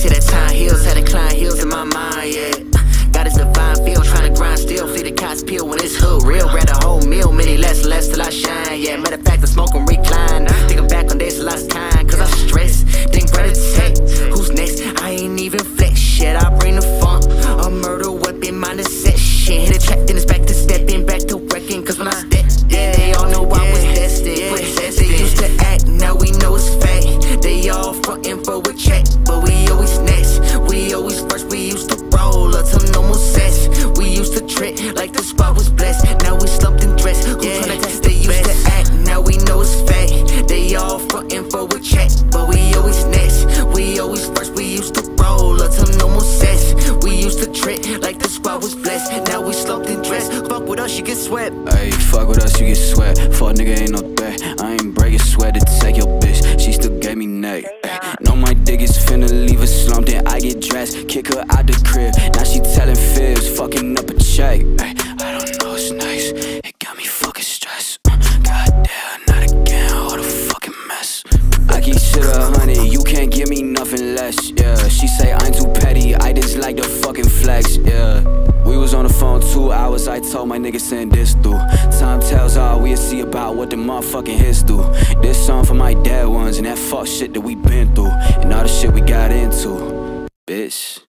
shit at time heals, had to climb heels in my mind, yeah. Got his divine feel, trying to grind still, feed the cops peel when it's hood real. Read a whole meal, many less, less till I shine, yeah. Matter of fact, the smoke and recline. Thinking back on days last time, cause I'm stressed. Think better tech, who's next? I ain't even flex yet. I bring the funk. A murder weapon, mindset shit. Hit a track, then it's with us, you get swept. Ayy, fuck with us, you get sweat. Fuck nigga ain't no threat. I ain't breaking sweat to take your bitch. She still gave me neck. Know my dick is finna leave her slumped, then I get dressed. Kick her out the crib. Now she telling fibs, fucking up a check. Ay, hours, I told my niggas send this through. Time tells all we'll see about what the motherfucking hits do. This song for my dead ones and that fuck shit that we been through. And all the shit we got into. Bitch